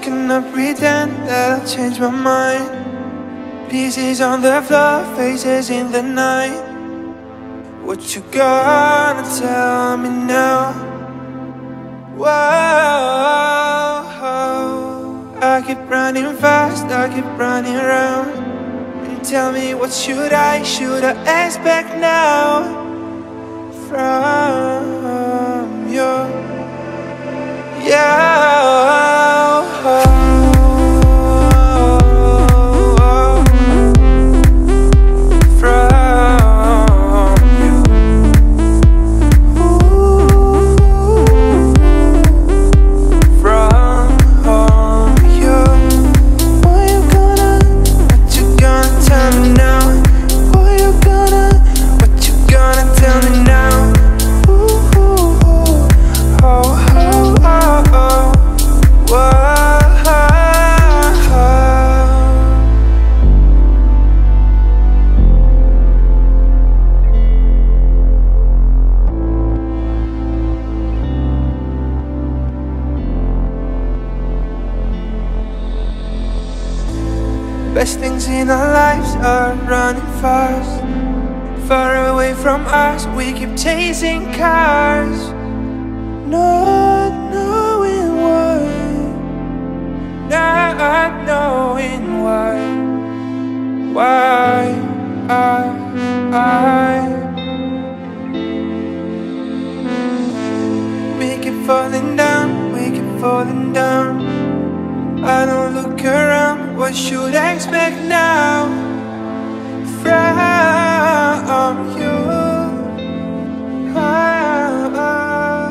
cannot pretend that I'll change my mind. Pieces on the floor, faces in the night. What you gonna tell me now? Whoa, I keep running fast, I keep running around. And tell me what should I, should I expect now from you? Yeah. Best things in our lives are running fast. Far away from us, we keep chasing cars. Not knowing why. Not knowing why. Why I, I. We keep falling down, what should I expect now from you? Ah, ah.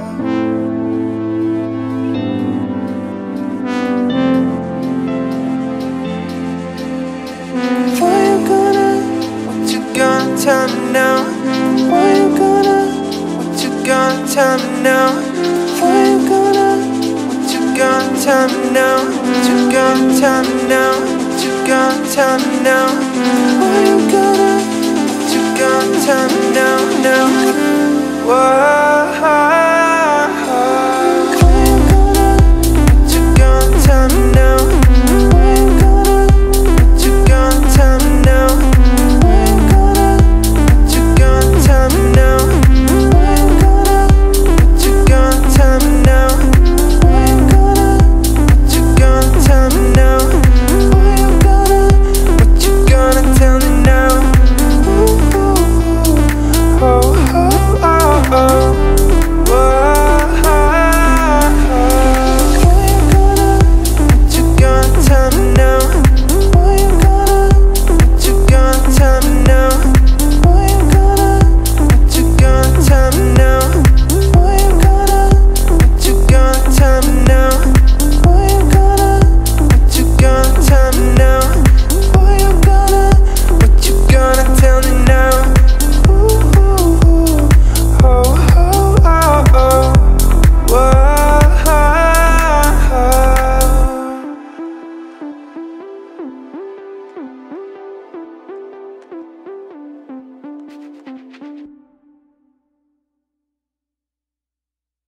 What you gonna, what you gonna tell me now? What you gonna, what you gonna tell me now? What you gonna, gonna tell me now? What you gonna tell me now? What you gonna tell me now? What you gonna,